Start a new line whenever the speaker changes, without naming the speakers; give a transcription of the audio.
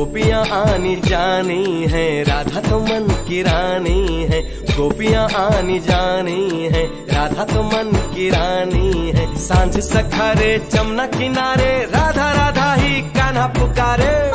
गोपियाँ आनी जानी है, राधा तो मन की रानी है। गोपियाँ आनी जानी है, राधा तो मन की रानी है। साँझ सखारे चमना किनारे, राधा राधा ही कान्हा पुकारे।